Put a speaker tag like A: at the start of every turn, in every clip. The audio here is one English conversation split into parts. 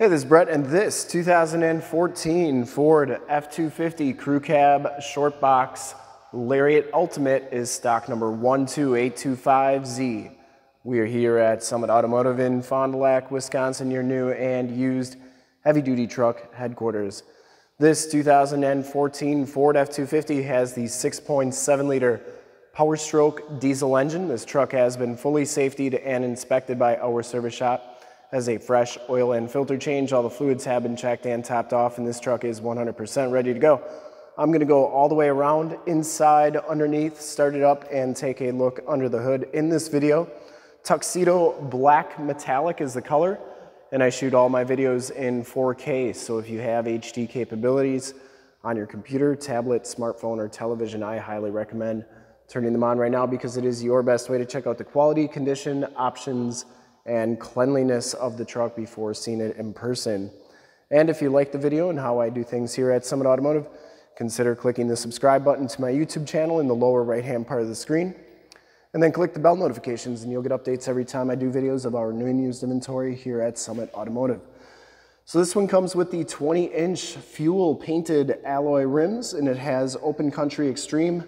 A: Hey, this is Brett, and this 2014 Ford F-250 Crew Cab Short Box Lariat Ultimate is stock number 12825Z. We are here at Summit Automotive in Fond du Lac, Wisconsin, your new and used heavy-duty truck headquarters. This 2014 Ford F-250 has the 6.7-liter Power Stroke diesel engine. This truck has been fully safetied and inspected by our service shop has a fresh oil and filter change. All the fluids have been checked and topped off and this truck is 100% ready to go. I'm gonna go all the way around, inside, underneath, start it up and take a look under the hood in this video. Tuxedo Black Metallic is the color and I shoot all my videos in 4K. So if you have HD capabilities on your computer, tablet, smartphone, or television, I highly recommend turning them on right now because it is your best way to check out the quality, condition, options, and cleanliness of the truck before seeing it in person. And if you like the video and how I do things here at Summit Automotive, consider clicking the subscribe button to my YouTube channel in the lower right hand part of the screen. And then click the bell notifications and you'll get updates every time I do videos of our new and used inventory here at Summit Automotive. So this one comes with the 20 inch fuel painted alloy rims and it has Open Country Extreme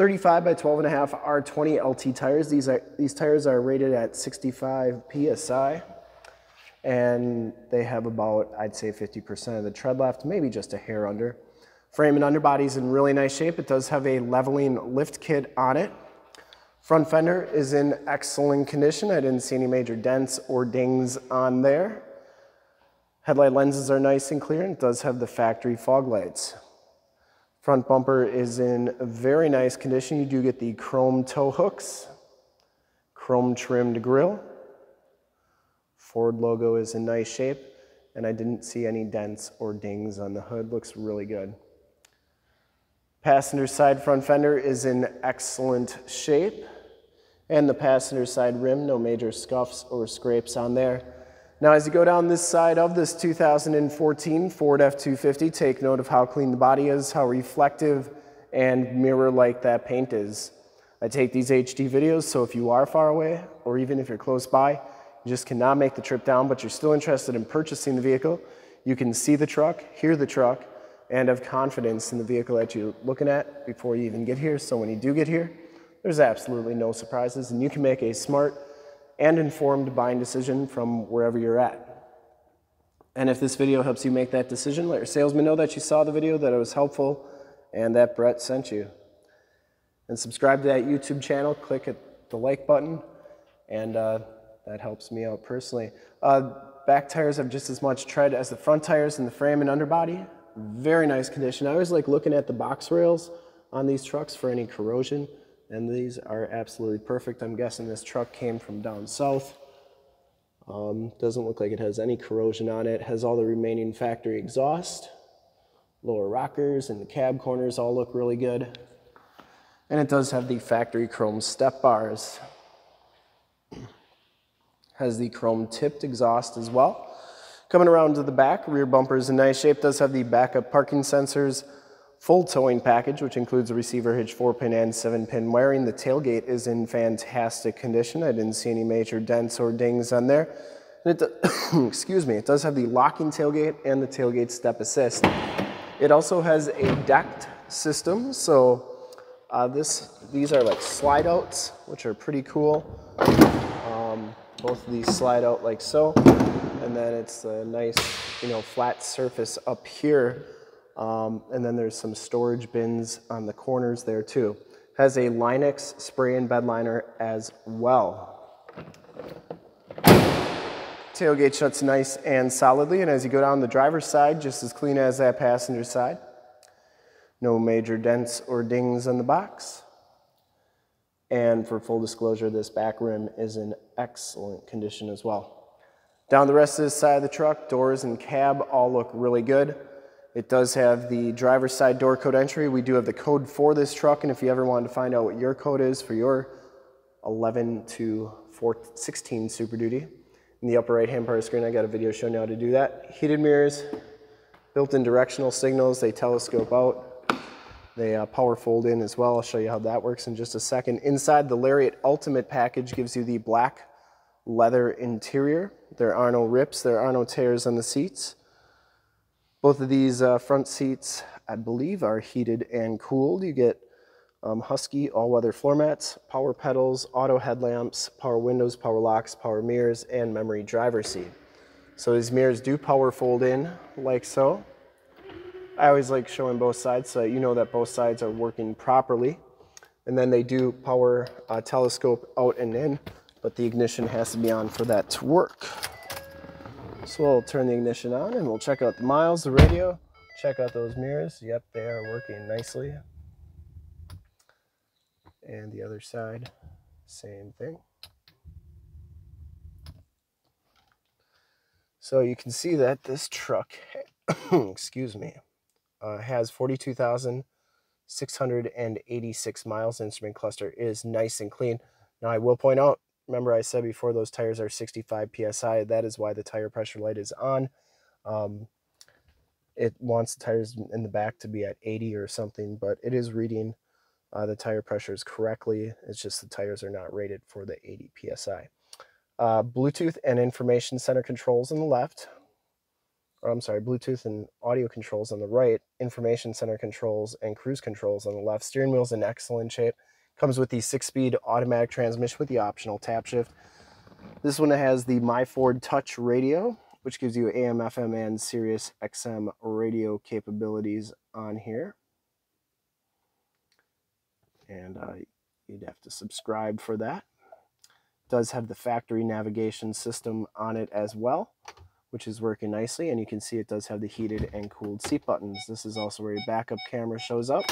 A: 35 by 12 and a half R20 LT tires. These, are, these tires are rated at 65 PSI and they have about, I'd say 50% of the tread left, maybe just a hair under. Frame and underbody is in really nice shape. It does have a leveling lift kit on it. Front fender is in excellent condition. I didn't see any major dents or dings on there. Headlight lenses are nice and clear and it does have the factory fog lights. Front bumper is in very nice condition. You do get the chrome tow hooks, chrome trimmed grille. Ford logo is in nice shape, and I didn't see any dents or dings on the hood. Looks really good. Passenger side front fender is in excellent shape, and the passenger side rim, no major scuffs or scrapes on there. Now, as you go down this side of this 2014 Ford F-250, take note of how clean the body is, how reflective and mirror-like that paint is. I take these HD videos, so if you are far away, or even if you're close by, you just cannot make the trip down, but you're still interested in purchasing the vehicle, you can see the truck, hear the truck, and have confidence in the vehicle that you're looking at before you even get here. So when you do get here, there's absolutely no surprises, and you can make a smart, and informed buying decision from wherever you're at. And if this video helps you make that decision, let your salesman know that you saw the video, that it was helpful, and that Brett sent you. And subscribe to that YouTube channel, click at the like button, and uh, that helps me out personally. Uh, back tires have just as much tread as the front tires in the frame and underbody. Very nice condition. I always like looking at the box rails on these trucks for any corrosion and these are absolutely perfect. I'm guessing this truck came from down south. Um, doesn't look like it has any corrosion on it. Has all the remaining factory exhaust. Lower rockers and the cab corners all look really good. And it does have the factory chrome step bars. Has the chrome tipped exhaust as well. Coming around to the back, rear bumper is in nice shape. Does have the backup parking sensors full towing package, which includes a receiver hitch, four pin and seven pin wiring. The tailgate is in fantastic condition. I didn't see any major dents or dings on there. And it, excuse me, it does have the locking tailgate and the tailgate step assist. It also has a decked system. So uh, this, these are like slide outs, which are pretty cool. Um, both of these slide out like so. And then it's a nice, you know, flat surface up here um, and then there's some storage bins on the corners there too. Has a Line-X spray and bed liner as well. Tailgate shuts nice and solidly, and as you go down the driver's side, just as clean as that passenger side. No major dents or dings on the box. And for full disclosure, this back rim is in excellent condition as well. Down the rest of this side of the truck, doors and cab all look really good. It does have the driver's side door code entry. We do have the code for this truck, and if you ever wanted to find out what your code is for your 11 to 14, 16 Super Duty, in the upper right hand part of the screen, I got a video showing you how to do that. Heated mirrors, built-in directional signals, they telescope out. They uh, power fold in as well. I'll show you how that works in just a second. Inside, the Lariat Ultimate package gives you the black leather interior. There are no rips, there are no tears on the seats. Both of these uh, front seats, I believe, are heated and cooled. You get um, Husky all-weather floor mats, power pedals, auto headlamps, power windows, power locks, power mirrors, and memory driver seat. So these mirrors do power fold in like so. I always like showing both sides so you know that both sides are working properly. And then they do power uh, telescope out and in, but the ignition has to be on for that to work. So we'll turn the ignition on and we'll check out the miles, the radio, check out those mirrors. Yep, they are working nicely and the other side, same thing. So you can see that this truck, excuse me, uh, has 42,686 miles. Instrument cluster is nice and clean. Now I will point out, remember I said before those tires are 65 PSI. That is why the tire pressure light is on. Um, it wants the tires in the back to be at 80 or something, but it is reading uh, the tire pressures correctly. It's just the tires are not rated for the 80 psi. Uh, Bluetooth and information center controls on the left. Or I'm sorry, Bluetooth and audio controls on the right. Information center controls and cruise controls on the left. Steering wheel's in excellent shape. Comes with the six-speed automatic transmission with the optional tap shift. This one has the MyFord Touch radio, which gives you AM, FM, and Sirius XM radio capabilities on here and uh, you'd have to subscribe for that. It does have the factory navigation system on it as well, which is working nicely, and you can see it does have the heated and cooled seat buttons. This is also where your backup camera shows up,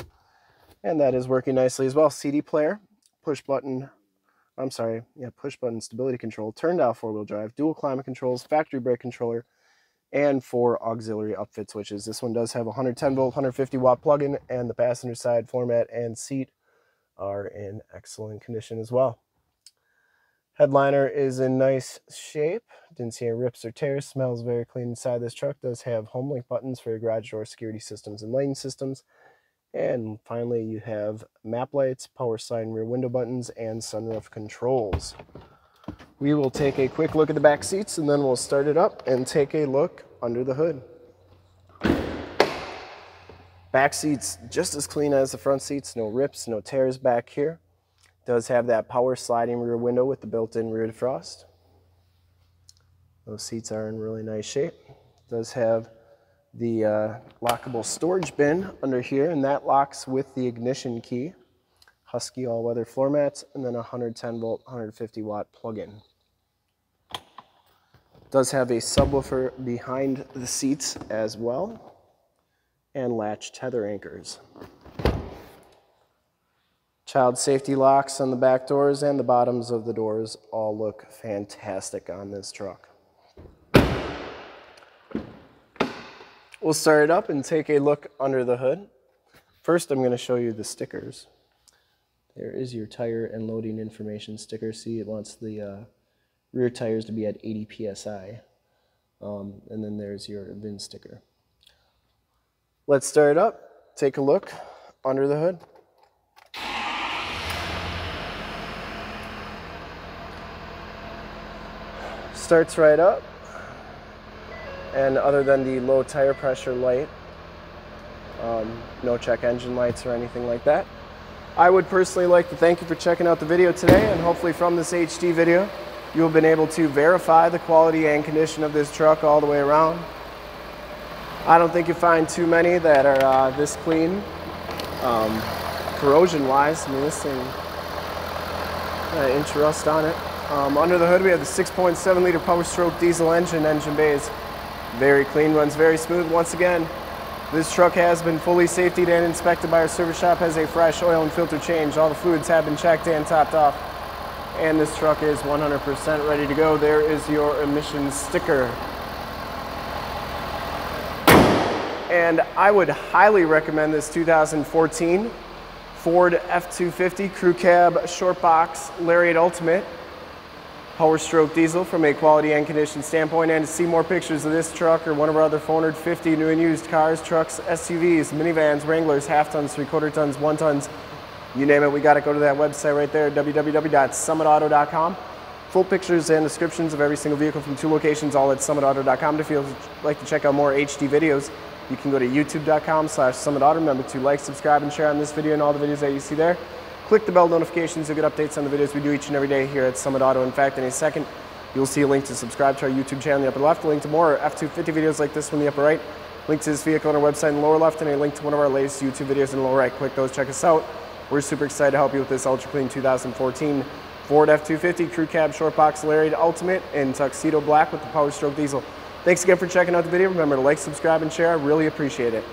A: and that is working nicely as well. CD player, push button, I'm sorry, yeah, push button stability control, turn dial four-wheel drive, dual climate controls, factory brake controller, and four auxiliary upfit switches. This one does have a 110 volt, 150 watt plug-in, and the passenger side floor mat and seat are in excellent condition as well. Headliner is in nice shape. Didn't see any rips or tears. Smells very clean inside this truck. Does have HomeLink buttons for your garage door security systems and lighting systems. And finally, you have map lights, power and rear window buttons, and sunroof controls. We will take a quick look at the back seats and then we'll start it up and take a look under the hood. Back seats just as clean as the front seats, no rips, no tears back here. Does have that power sliding rear window with the built-in rear defrost. Those seats are in really nice shape. Does have the uh, lockable storage bin under here, and that locks with the ignition key. Husky all-weather floor mats, and then a 110 volt, 150 watt plug-in. Does have a subwoofer behind the seats as well and latch tether anchors. Child safety locks on the back doors and the bottoms of the doors all look fantastic on this truck. We'll start it up and take a look under the hood. First, I'm going to show you the stickers. There is your tire and loading information sticker. See, it wants the uh, rear tires to be at 80 psi. Um, and then there's your VIN sticker. Let's start it up, take a look under the hood. Starts right up. And other than the low tire pressure light, um, no check engine lights or anything like that. I would personally like to thank you for checking out the video today and hopefully from this HD video, you have been able to verify the quality and condition of this truck all the way around. I don't think you find too many that are uh, this clean, um, corrosion-wise. I mean, this thing, got inch rust on it. Um, under the hood, we have the 6.7 liter Power Stroke diesel engine. Engine bay is very clean, runs very smooth. Once again, this truck has been fully safetied and inspected by our service shop, has a fresh oil and filter change. All the fluids have been checked and topped off. And this truck is 100% ready to go. There is your emissions sticker. and I would highly recommend this 2014 Ford F-250 Crew Cab Short Box Lariat Ultimate Power Stroke Diesel from a quality and condition standpoint and to see more pictures of this truck or one of our other 450 new and used cars, trucks, SUVs, minivans, Wranglers, half tons, three quarter tons, one tons, you name it, we got to go to that website right there, www.summitauto.com. Full pictures and descriptions of every single vehicle from two locations, all at summitauto.com. If you'd like to check out more HD videos, you can go to youtube.com slash summitauto. Remember to like, subscribe, and share on this video and all the videos that you see there. Click the bell notifications, you'll get updates on the videos we do each and every day here at Summit Auto. In fact, in a second, you'll see a link to subscribe to our YouTube channel in the upper left, a link to more F-250 videos like this one in the upper right, link to this vehicle on our website in the lower left, and a link to one of our latest YouTube videos in the lower right. Click those, check us out. We're super excited to help you with this ultra clean 2014 Ford F-250 Crew Cab Short Box Lariat Ultimate in Tuxedo Black with the Power Stroke Diesel. Thanks again for checking out the video. Remember to like, subscribe, and share. I really appreciate it.